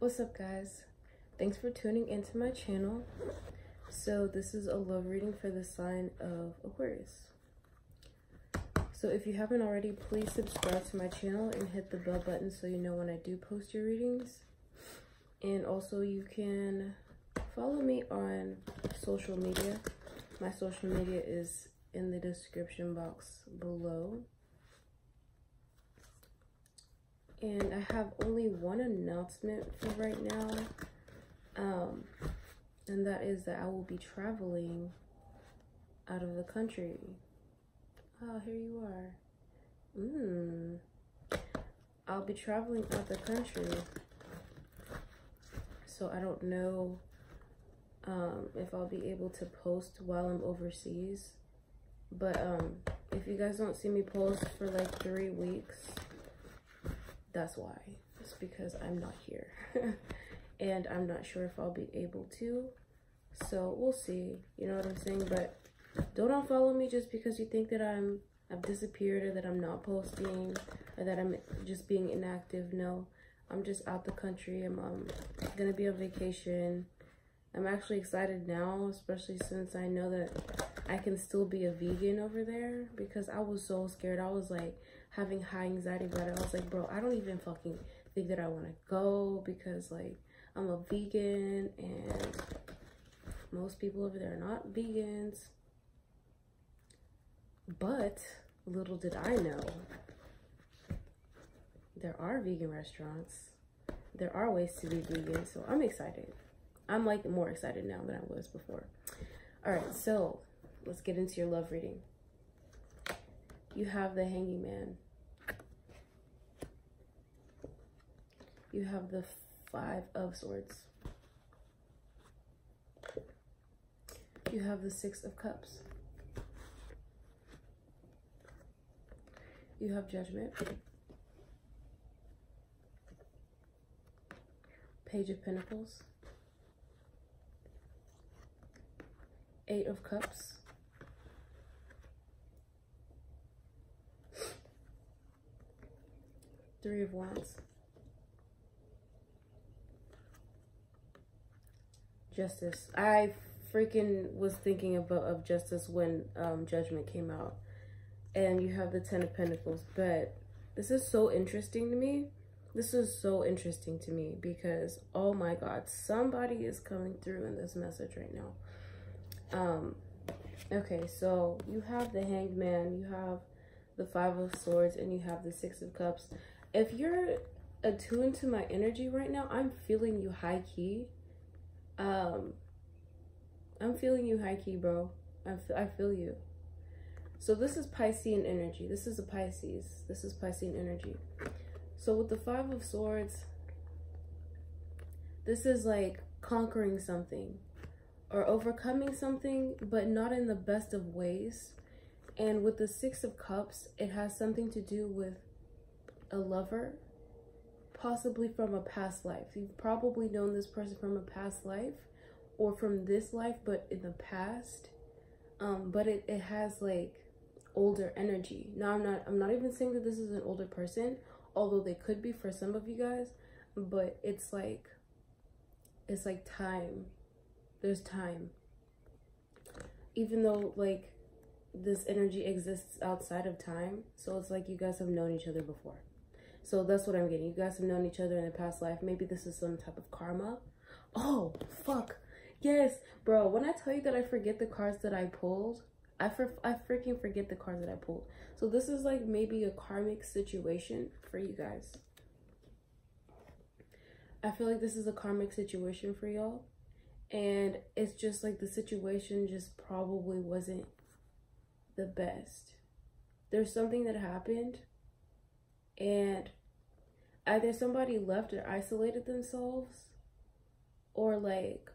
What's up guys? Thanks for tuning into my channel. So this is a love reading for the sign of Aquarius. So if you haven't already, please subscribe to my channel and hit the bell button so you know when I do post your readings. And also you can follow me on social media. My social media is in the description box below. And I have only one announcement for right now. Um, and that is that I will be traveling out of the country. Oh, here you are. Mmm. I'll be traveling out of the country. So I don't know um, if I'll be able to post while I'm overseas. But um, if you guys don't see me post for like three weeks, that's why. It's because I'm not here. and I'm not sure if I'll be able to. So we'll see. You know what I'm saying? But don't unfollow me just because you think that I'm I've disappeared or that I'm not posting or that I'm just being inactive. No, I'm just out the country. I'm um, gonna be on vacation. I'm actually excited now, especially since I know that I can still be a vegan over there because I was so scared. I was like having high anxiety about it. I was like, bro, I don't even fucking think that I want to go because like I'm a vegan and most people over there are not vegans. But little did I know, there are vegan restaurants. There are ways to be vegan, so I'm excited. I'm like more excited now than I was before. All right, so let's get into your love reading. You have the hanging man. You have the five of swords. You have the six of cups. You have judgment. Page of Pentacles. Eight of Cups. Three of Wands. Justice. I freaking was thinking about of Justice when um, Judgment came out and you have the Ten of Pentacles. But this is so interesting to me. This is so interesting to me because, oh my God, somebody is coming through in this message right now. Um, okay, so you have the Hanged Man, you have the Five of Swords, and you have the Six of Cups. If you're attuned to my energy right now, I'm feeling you high key. Um, I'm feeling you high key, bro. I, I feel you. So this is Piscean energy. This is a Pisces. This is Piscean energy. So with the Five of Swords, this is like conquering something or overcoming something, but not in the best of ways. And with the Six of Cups, it has something to do with a lover, possibly from a past life. You've probably known this person from a past life or from this life, but in the past. Um, but it, it has like older energy. Now I'm not I'm not even saying that this is an older person, although they could be for some of you guys, but it's like it's like time. There's time. Even though like this energy exists outside of time, so it's like you guys have known each other before. So that's what I'm getting. You guys have known each other in a past life. Maybe this is some type of karma. Oh, fuck. Yes, bro. When I tell you that I forget the cards that I pulled, I, for, I freaking forget the cards that I pulled. So this is like maybe a karmic situation for you guys. I feel like this is a karmic situation for y'all. And it's just like the situation just probably wasn't the best. There's something that happened and either somebody left or isolated themselves or like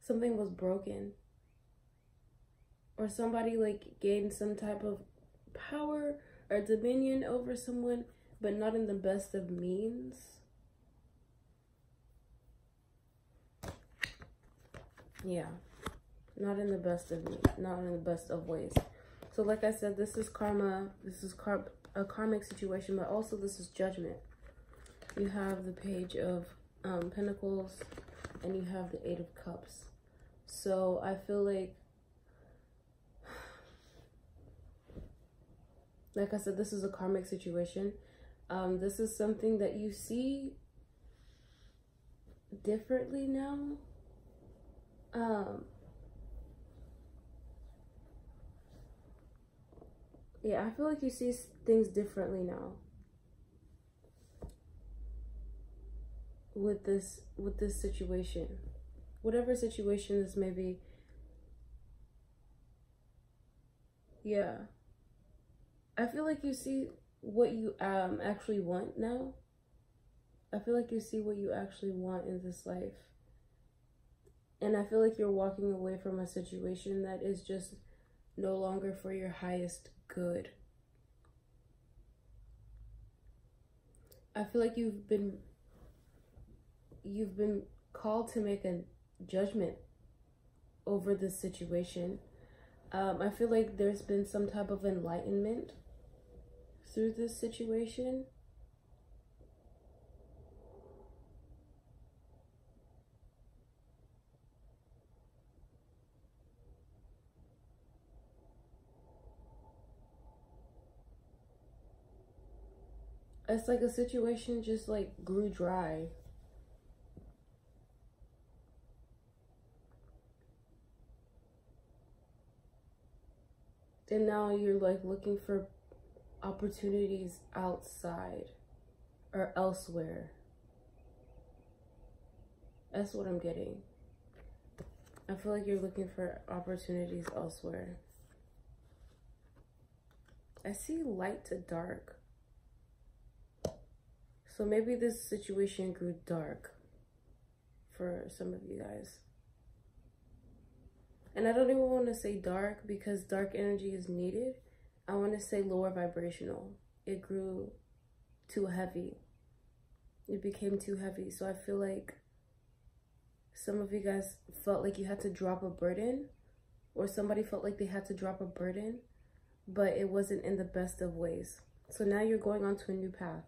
something was broken or somebody like gained some type of power or dominion over someone, but not in the best of means. Yeah, not in the best of not in the best of ways. So like I said, this is karma. This is car a karmic situation, but also this is judgment. you have the page of um, Pentacles and you have the Eight of Cups. So I feel like, like I said, this is a karmic situation. Um, this is something that you see differently now. Um, yeah, I feel like you see things differently now. with this with this situation. Whatever situation this may be. Yeah. I feel like you see what you um actually want now. I feel like you see what you actually want in this life. And i feel like you're walking away from a situation that is just no longer for your highest good i feel like you've been you've been called to make a judgment over this situation. Um, I feel like there's been some type of enlightenment through this situation. It's like a situation just like grew dry. and now you're like looking for opportunities outside or elsewhere. That's what I'm getting. I feel like you're looking for opportunities elsewhere. I see light to dark. So maybe this situation grew dark for some of you guys. And I don't even want to say dark because dark energy is needed. I want to say lower vibrational. It grew too heavy. It became too heavy. So I feel like some of you guys felt like you had to drop a burden or somebody felt like they had to drop a burden, but it wasn't in the best of ways. So now you're going on to a new path.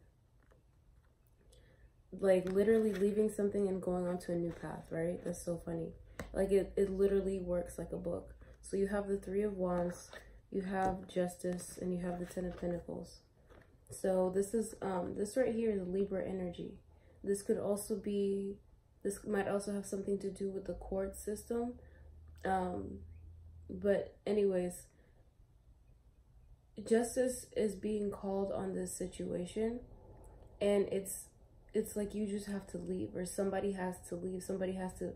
Like literally leaving something and going on to a new path, right? That's so funny. Like it, it literally works like a book. So you have the Three of Wands, you have Justice, and you have the Ten of Pentacles. So this is, um, this right here is Libra energy. This could also be, this might also have something to do with the court system. Um, but anyways, justice is being called on this situation and it's it's like you just have to leave or somebody has to leave somebody has to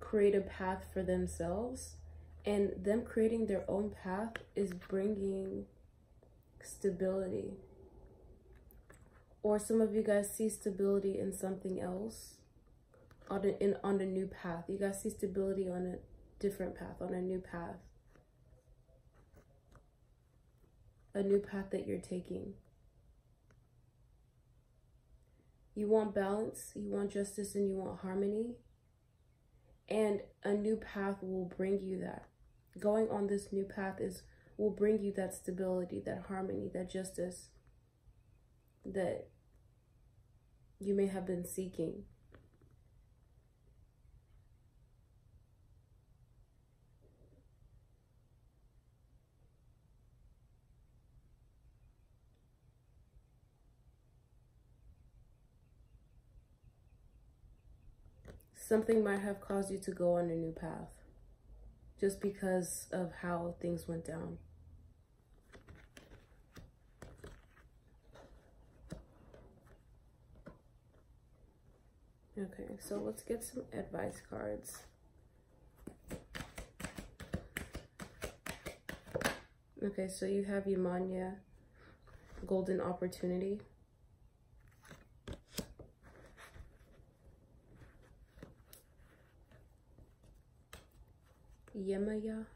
create a path for themselves. And them creating their own path is bringing stability. Or some of you guys see stability in something else on a, in on a new path. You guys see stability on a different path on a new path. A new path that you're taking you want balance you want justice and you want harmony. And a new path will bring you that. Going on this new path is will bring you that stability that harmony that justice that you may have been seeking something might have caused you to go on a new path just because of how things went down. Okay, so let's get some advice cards. Okay, so you have Yemaya, Golden Opportunity. Yemaya.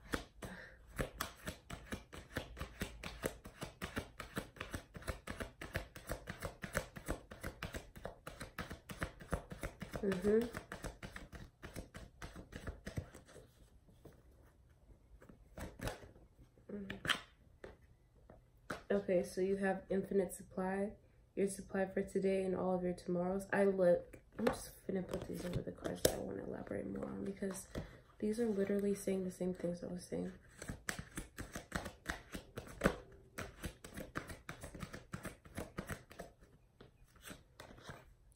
Mm-hmm. Okay, so you have infinite supply. Your supply for today and all of your tomorrows. I look, I'm just gonna put these over the cards that I want to elaborate more on because these are literally saying the same things I was saying.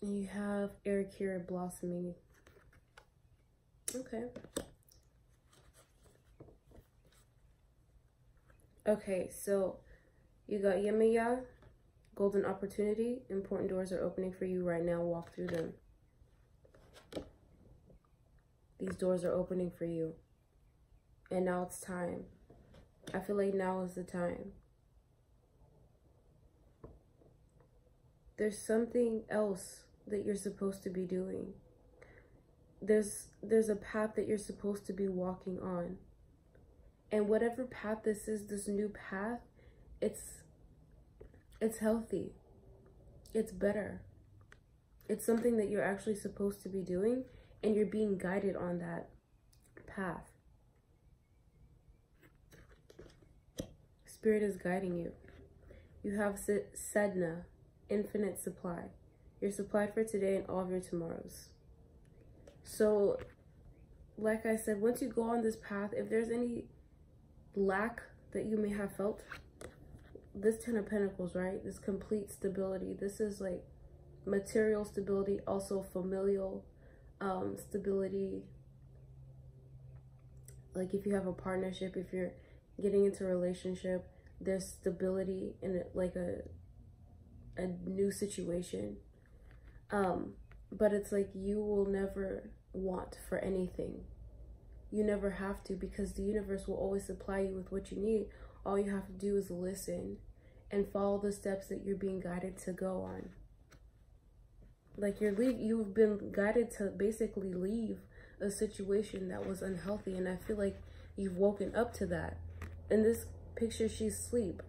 You have Arakira blossoming. Okay. Okay, so you got Yemaya, golden opportunity. Important doors are opening for you right now. Walk through them. These doors are opening for you. And now it's time. I feel like now is the time. There's something else that you're supposed to be doing. There's there's a path that you're supposed to be walking on. And whatever path this is, this new path, it's it's healthy. It's better. It's something that you're actually supposed to be doing and you're being guided on that path. Spirit is guiding you. You have Sedna, infinite supply. You're supplied for today and all of your tomorrows. So, like I said, once you go on this path, if there's any lack that you may have felt, this Ten of Pentacles, right? This complete stability. This is like material stability, also familial um, stability. Like if you have a partnership, if you're getting into a relationship, there's stability in like a a new situation. Um, but it's like you will never want for anything. You never have to because the universe will always supply you with what you need. All you have to do is listen and follow the steps that you're being guided to go on like you're leave you've been guided to basically leave a situation that was unhealthy and i feel like you've woken up to that. In this picture she's asleep.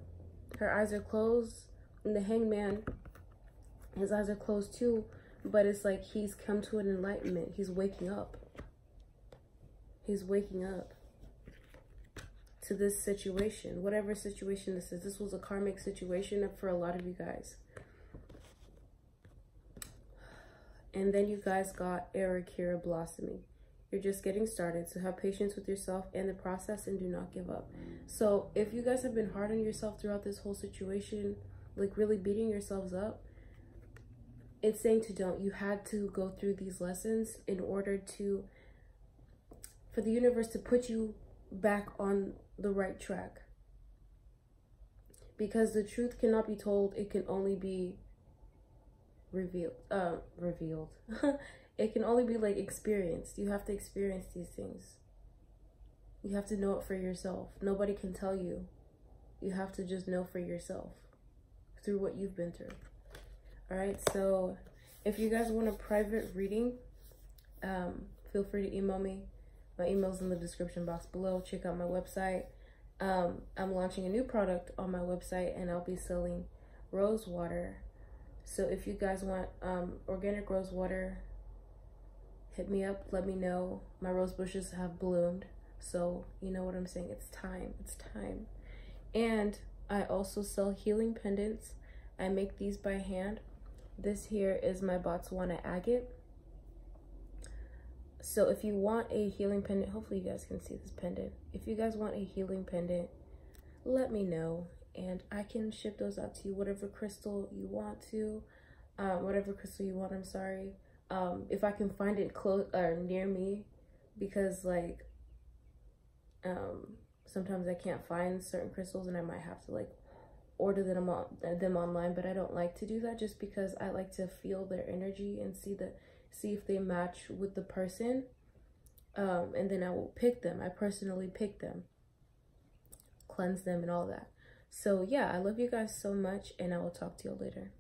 Her eyes are closed and the hangman his eyes are closed too but it's like he's come to an enlightenment. He's waking up. He's waking up to this situation whatever situation this is. This was a karmic situation for a lot of you guys And then you guys got Arakira blossoming. You're just getting started, so have patience with yourself and the process and do not give up. So if you guys have been hard on yourself throughout this whole situation, like really beating yourselves up, it's saying to don't. You had to go through these lessons in order to, for the universe to put you back on the right track. Because the truth cannot be told, it can only be revealed uh revealed. It can only be like experienced. You have to experience these things. You have to know it for yourself. Nobody can tell you. You have to just know for yourself through what you've been through. All right so if you guys want a private reading um feel free to email me. My email's in the description box below. Check out my website. Um i'm launching a new product on my website and i'll be selling rose water so if you guys want um, organic rose water, hit me up. Let me know. My rose bushes have bloomed. So you know what I'm saying. It's time. It's time. And I also sell healing pendants. I make these by hand. This here is my Botswana agate. So if you want a healing pendant, hopefully you guys can see this pendant. If you guys want a healing pendant, let me know and I can ship those out to you, whatever crystal you want to, um, whatever crystal you want, I'm sorry. Um, if I can find it close or near me, because like, um, sometimes I can't find certain crystals and I might have to like order them on them online, but I don't like to do that just because I like to feel their energy and see the see if they match with the person. Um, and then I will pick them. I personally pick them, cleanse them and all that. So yeah, I love you guys so much and I will talk to you later.